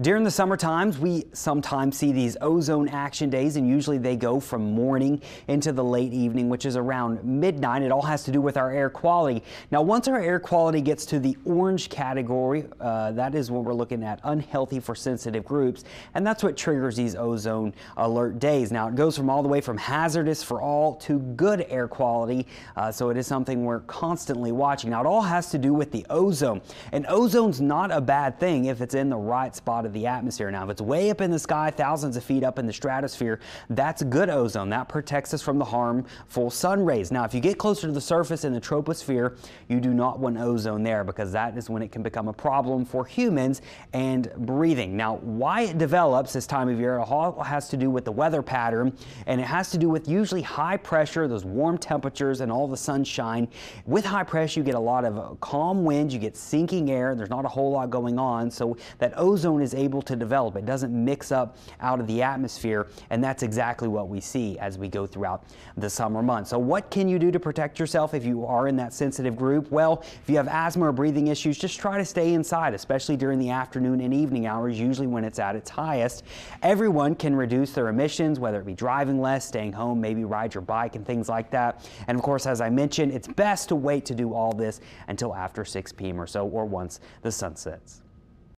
During the summer times, we sometimes see these ozone action days, and usually they go from morning into the late evening, which is around midnight. It all has to do with our air quality. Now, once our air quality gets to the orange category, uh, that is when we're looking at unhealthy for sensitive groups, and that's what triggers these ozone alert days. Now, it goes from all the way from hazardous for all to good air quality, uh, so it is something we're constantly watching. Now, it all has to do with the ozone, and ozone's not a bad thing if it's in the right spot of the atmosphere. Now, if it's way up in the sky, thousands of feet up in the stratosphere, that's good ozone. That protects us from the harmful sun rays. Now, if you get closer to the surface in the troposphere, you do not want ozone there because that is when it can become a problem for humans and breathing. Now, why it develops this time of year all has to do with the weather pattern and it has to do with usually high pressure, those warm temperatures and all the sunshine. With high pressure, you get a lot of calm winds, you get sinking air, there's not a whole lot going on, so that ozone is able to develop. It doesn't mix up out of the atmosphere, and that's exactly what we see as we go throughout the summer months. So what can you do to protect yourself if you are in that sensitive group? Well, if you have asthma or breathing issues, just try to stay inside, especially during the afternoon and evening hours, usually when it's at its highest. Everyone can reduce their emissions, whether it be driving less, staying home, maybe ride your bike and things like that. And of course, as I mentioned, it's best to wait to do all this until after 6 p.m. or so or once the sun sets.